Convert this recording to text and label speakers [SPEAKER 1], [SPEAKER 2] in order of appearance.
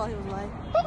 [SPEAKER 1] while he was away.